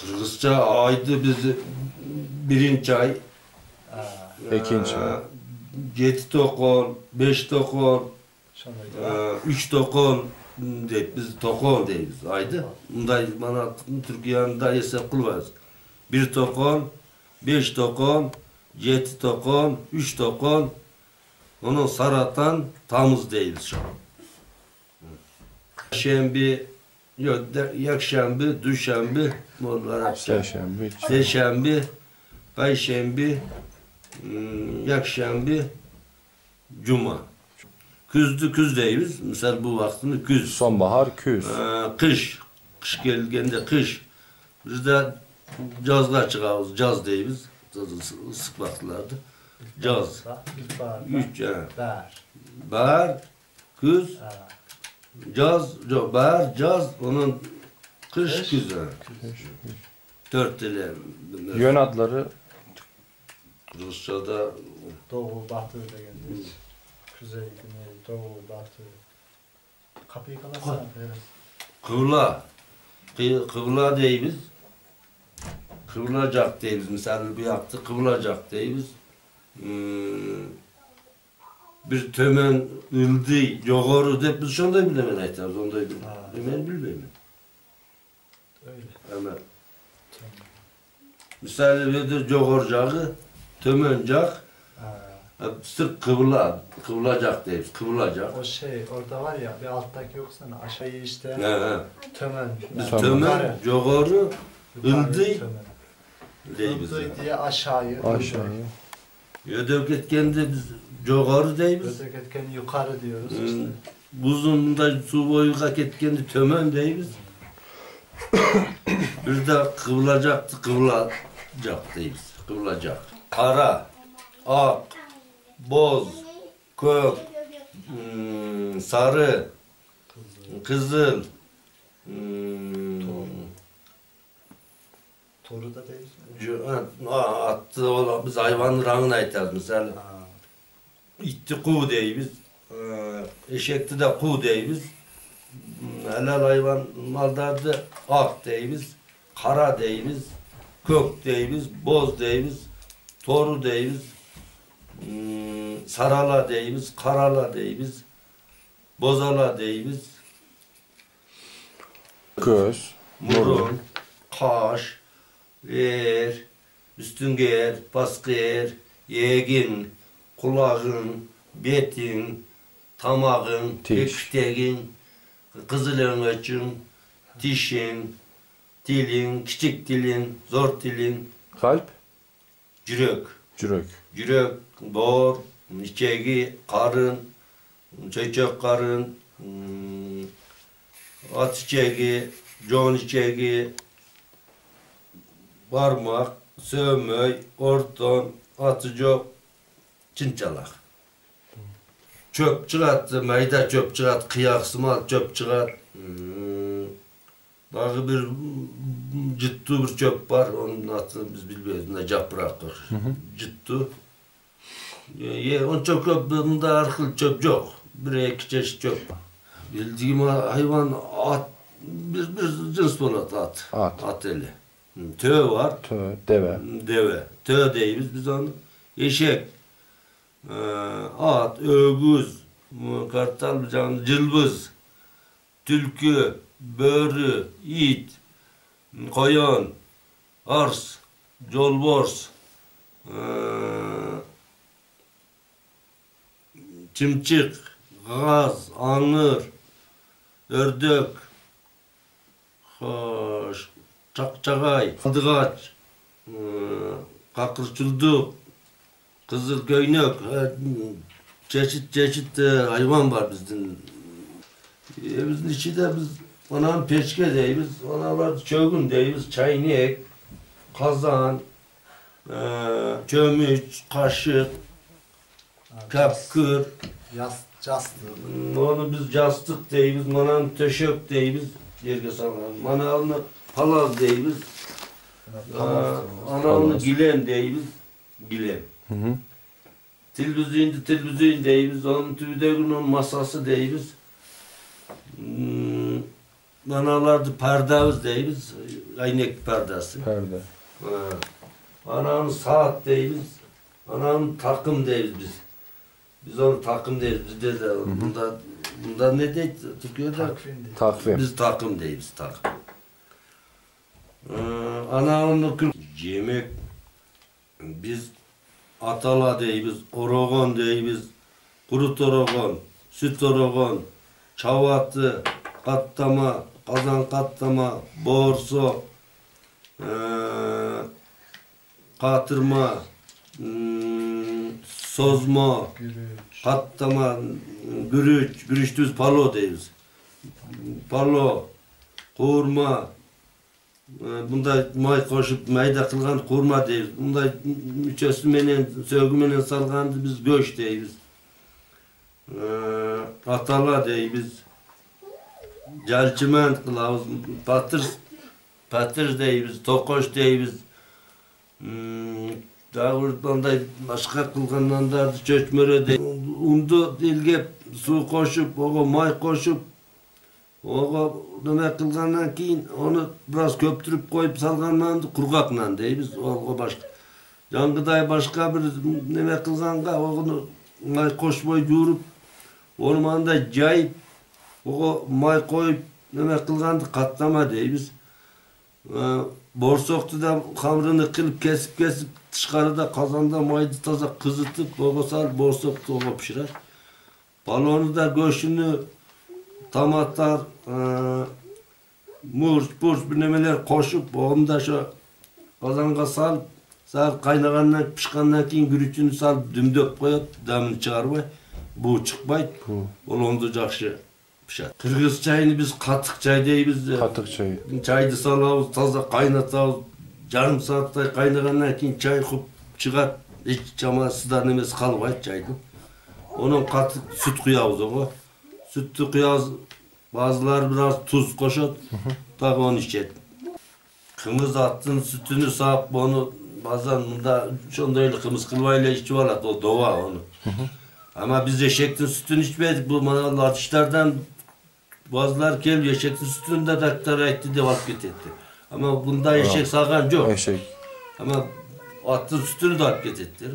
Kırgızca aydı bizi birinci ay. Ha, İkinci. Ee, Yedi tokon, beş tokon, şonday. ee, üç tokon deyip biz tokon deymiz aydı. Bunday bana Türkiye'nin da hesap kılmaz. Bir tokon, beş tokon, yedi tokon, üç tokon, onu saratan tamız deymiz şu an. Şembi, yok, de- yakşembi, düşembi, bunlar hepsi. Perşembe. Seşembi, Perşembi, hmm, Yakşembi, Cuma. Küzdü küz deyiz. Misal bu vaktini küz. Sonbahar, küz. Ee, kış. Kış gelgende kış. Biz de cazlar çıkarız. Caz deyiz. Sık- Sık vakitlarda. Caz. Üç yani. Bahar. Bahar, küz, Ha, caz, yok, bahar, caz, onun kış, yani. Dört dili. Yön adları Rusça'da Doğu, batı da geldi. Kuzey, güney, doğu, batı. Kapıyı kapatsana biraz. Kıvla. Kı- Kıvla deyiz. Kıvılacak deyiz. Misal bir yaptı kıvılacak deyiz. Hmm, bir tömen ıldı, yoğuru deyip biz şonda bilemen aytamiz. Onda Ha. bilemen bilmeyim. Öyle. Ama Tamam. misal bir yoğuracağı, tömencak, Ha, sırf kıvla, kıvılacak deyiz. Kıvılacak. o şey orada var ya bir alttaki yoksana aşağıyı işte He tömen. Biz Tamam. tömen, yukarı ıldı tömen. deyiz. Ildı diye aşağıyı. aşağıya. Ödek etkende biz yoğuru deyiz. Öteki etken yukarı diyoruz Hmm. işte. Buzunda su boyu ketkendi tömen deyiz. bir de kıvılacaktı, kıvılacak deyiz. Kıvılacak. Kara, ak, boz, kök, hmm, sarı, kızıl, hmm, Toru da değil. Ola biz hayvanın rangını aytarız mesela. Ha. İtti kuğu deyiz. Ee, eşekti de deyiz. Hmm, Helal hayvan maldardı ak deyiz. Kara deyiz. Kök deyiz. Boz deyiz. Toru deyiz. Hmm, sarala deyiz. Karala deyiz. Bozala deyiz. Göz. Burun, kaş, er, üstünger, baskır, yegin, kulağın, betin, tamağın, Diş. köktegin, kızılöngöçün, dişin, dilin, küçük dilin, zor dilin, Kalp. cürek, Cürek. cürek, bor, içegi, karın, çöçek karın, hmm, at içegi, con içegi, parmak, sövmöy, orton, atıcok, çinçalak. Çöp çıkarttı, mayda çöp çıkart, kıyak sımal çöp çıkart. Hmm. Bağı bir ciddi bir çöp var, onun adını biz bilmiyoruz, ne bırakır. Ciddi. Ye, on çok köp, bunda arkıl çöp yok. Bir iki çeşit çöp. Bildiğim hayvan at, bir, bir cins bolat at. At. At eli. Tüve var. Tö. Deve. Deve. Tüve deyiz biz onu. Eşek. Ee, at, ögüz, kartal, can, cılbız, tülkü, börü, it, koyun, ars, colbors, ee, çimçik, gaz, anır, ördek, hoş, çakçagay, fındıkaç, ee, kakırçılduk, kızıl göynök, e, çeşit çeşit e, hayvan var bizim. E, bizim içinde biz ona peçke deyiz, ona var çögün deyiz, çaynak, kazan, e, çömüç, kaşık, kapkır, Yas, castı. onu biz castık deyiz, manan töşök deyiz, yerge salan, manalını palaz deyiz, Tamam. analını Palaz. gilen deyiz, gilen. Hı hı. Tilbüzüğün tilbüzüğün deyiz, onun tüydegünün masası deyiz. Hmm, analardı perdemiz deyimiz. Aynek perdesi. Perde. Ha. Ananın saat deyimiz. Ananın takım deyiz biz. Biz onu takım deyiz. Bizde de bunda, bunda ne deyip Türkiye'de? Takvim. Biz takım deyiz takım. Ee, ananın kül yemek biz atala deyiz, orogon deyiz, kurut orogon, süt orogon, çavatı, katlama, kazan katlama, borso, ee, katırma, hmm, sozma, Gürüç. katlama, gürüç, gürüç düz palo deyiz. Palo, kurma, e, bunda may koşup mayda kılgan kurma deyiz. Bunda müçesi menen, sögü menen salgandı biz göç deyiz. E, atala deyiz. Calçiment kılavuz, patır, patır deyiz, tokoş deyiz. Hmm, daha oradan da başka kılgandan da çöçmöre de undu dilge nima kılgandan keyin onu biraz köptürüp koyup salgandan kurgakla deymiz, oğa başka. Yangıday başka bir nima kılganga onu may koşmay yurup, ormanda cayıp, oğa may koyup nima kılgandı katlama deymiz. Ee, borsoktu da hamrını kılıp kesip kesip dışarıda kazanda maydı taza kızıtıp bobasal borsoktu oba pişirer. Balonu da göğsünü tamatar, томаттар мурч пурч бир немелер кошуп анда ошо казанга салып сал кайнагандан пышкандан кийин күрүчүн салып дүмдөп коет дәмин чыгарбай буу чыкпайт ол оңдо жакшы пишат кыргыз чайын биз катык чай дейбиз да катык чай чайды салабыз таза кайнатабыз жарым сааттай кайнагандан кийин чай куп чыгат эч жамансыздан эмес калбайт чайдын Оның катык сүт куябыз ого sütlü kıyaz, bazılar biraz tuz koşat, da onu içet. Kımız attın sütünü sağıp onu bazen bunda şunda öyle kımız kılvayla içiyorlar o dova onu. Ama biz eşektin sütünü içmedik bu manavlar atışlardan bazılar geliyor eşektin sütünü de daktara etti de vakit etti. Ama bunda eşek sakan yok. Eşek. Ama attın sütünü de vakit ettiler.